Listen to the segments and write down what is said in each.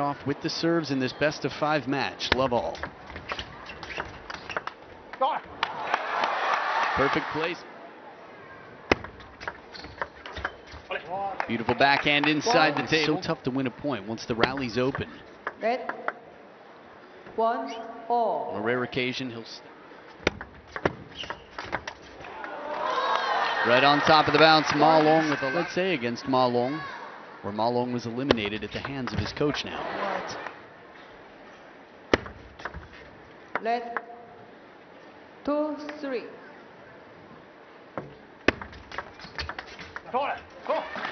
it off with the serves in this best of five match. Love all. Perfect place. Beautiful backhand inside the table. So tough to win a point once the rally's open. Red. One, all. On a rare occasion, he'll. St- right on top of the bounce, Ma Long with a let's say against Ma Long, where Ma Long was eliminated at the hands of his coach now. Red. Two, three.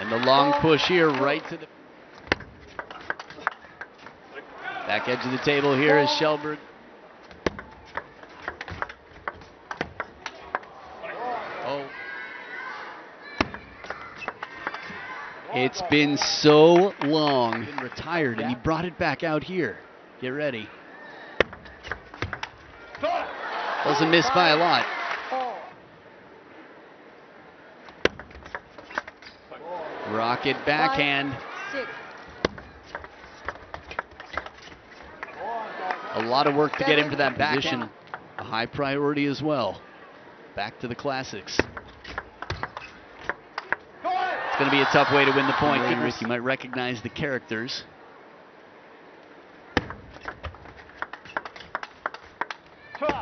And the long push here right to the back edge of the table here is Kallberg. Oh. It's been so long. Been retired and he brought it back out here. Get ready. Doesn't miss by a lot. Rocket backhand. A lot of work to get him to that position. A high priority as well. Back to the classics. It's going to be a tough way to win the point. Rick, you might recognize the characters. Seven,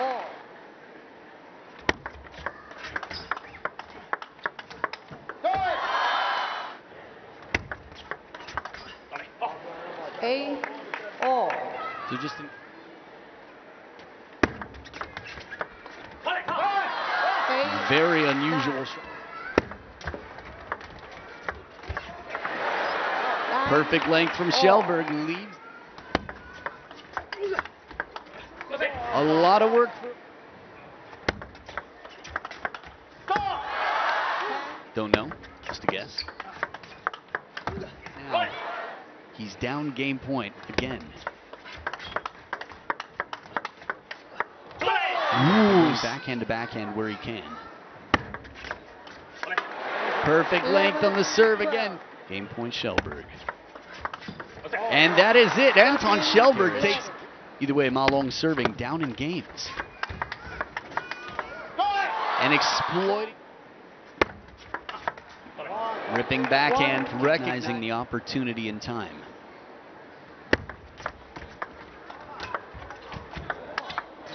all. Eight, all. So just in- Eight, very unusual. Perfect length from Kallberg leaves. A lot of work. For- Don't know. Just a guess. Now, he's down game point again. Ooh, backhand to backhand where he can. Perfect length on the serve again. Game point Kallberg. And that is it. Anton Kallberg takes. Either way, Ma Long serving down in games. And exploiting. Ripping backhand, recognizing the opportunity in time.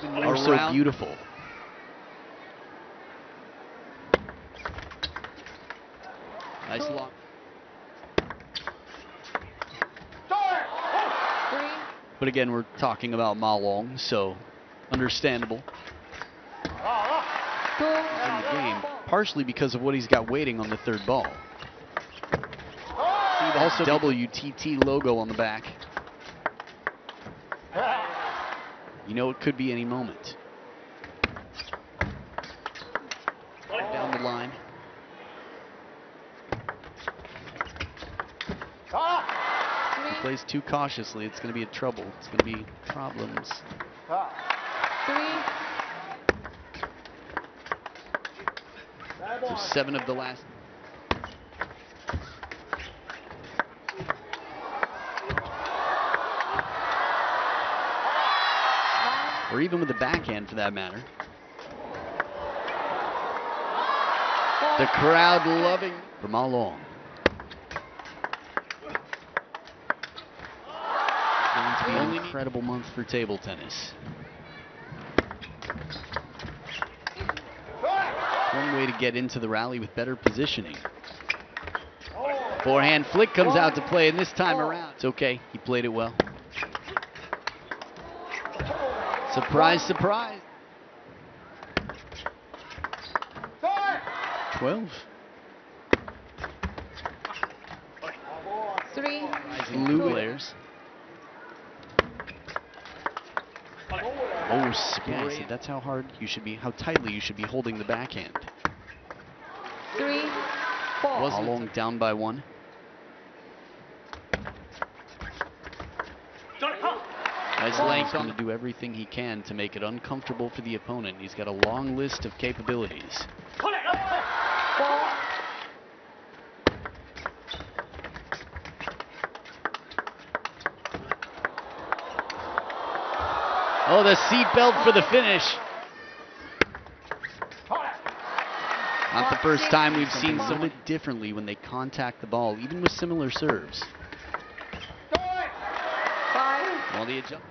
Are so beautiful. Nice lock. But again, we're talking about Ma Long, so understandable in the game, partially because of what he's got waiting on the third ball. See also WTT logo on the back. You know it could be any moment. Down the line. three, Plays too cautiously. It's going to be a trouble. It's going to be problems. three, So seven of the last. Or even with the backhand for that matter. The crowd loving from all along. It's going to be an incredible month for table tennis. One way to get into the rally with better positioning. Forehand flick comes out to play, and this time around, it's okay. He played it well. Surprise, surprise. 12. three, Rising blue players. Oh, yeah, see, that's how hard you should be, how tightly you should be holding the backhand. three, four. Wasn't long down by one. Nice length on to do everything he can to make it uncomfortable for the opponent. He's got a long list of capabilities. Four, Oh, the seatbelt for the finish. Not the first time we've seen so differently when they contact the ball, even with similar serves. Five. While the adjust.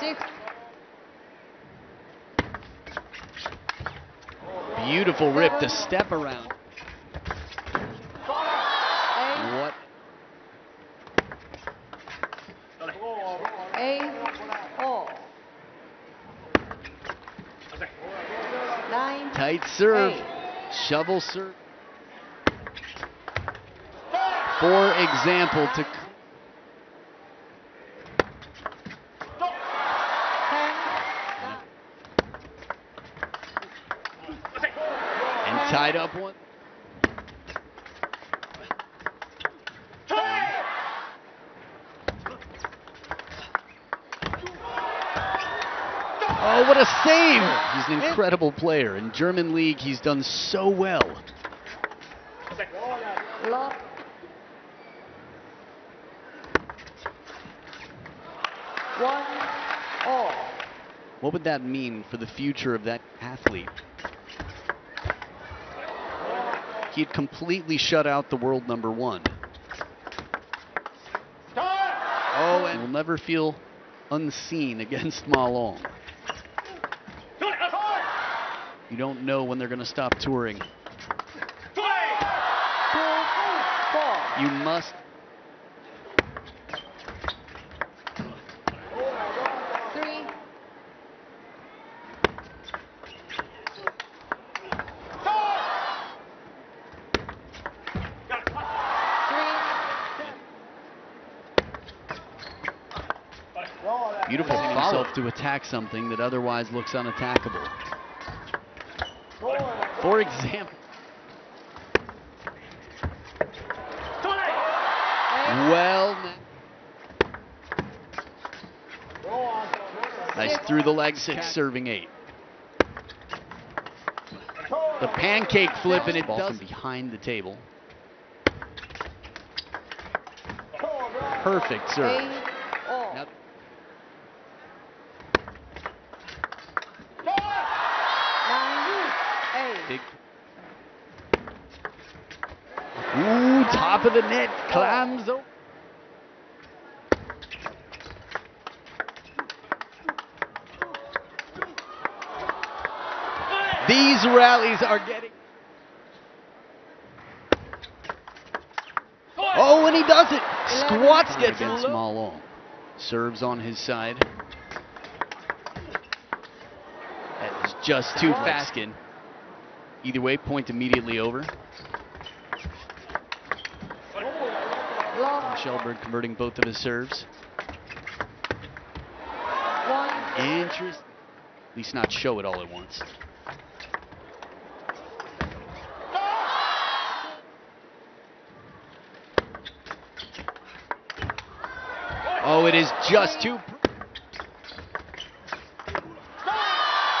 Six. Beautiful rip to step around. Eight. What? Eight. All. Nine. Tight serve. Shovel serve. For example, to and tied up one. Oh, what a save! He's an incredible player. In German league, he's done so well. One. All. What would that mean for the future of that athlete? He had completely shut out the world number one. Oh, and will never feel unseen against Ma Long. You don't know when they're going to stop touring. You must. Three. Beautiful himself to attack something that otherwise looks unattackable. For example, well. Nice through the leg six, serving eight. The pancake flip and it ball from behind the table. Perfect serve. Eight. All. Now, Nine. Eight. Big. Ooh, top of the net, clams. o- These rallies are getting. Oh, and he does it. Squats gets against Ma Long. Serves on his side. That is just too fast. Either way, point immediately over. Kallberg converting both of his serves. Interest. At least not show it all at once. Oh, it is just too.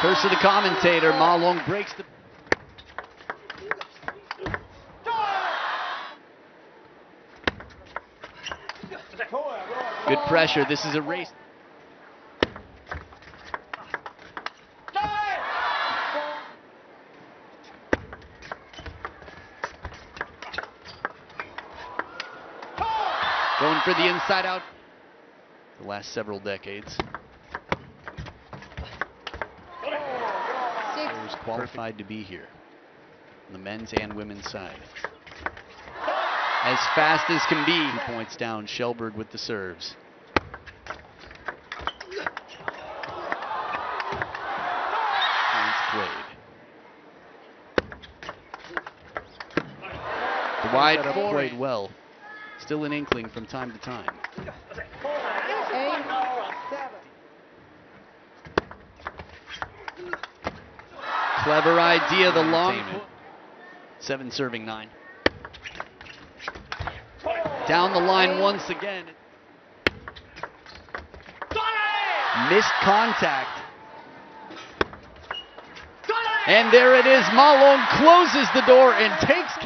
Curse of the commentator. Ma Long breaks the. Good pressure. This is a race. Going for the inside out. The last several decades. Six. Players qualified to be here. The men's and women's side. As fast as can be. Two points down. Kallberg with the serves. Points played. The wide played well. Still an inkling from time to time. Clever idea, the long. Seven serving nine. Down the line once again. Missed contact. And there it is. Ma Long closes the door and takes.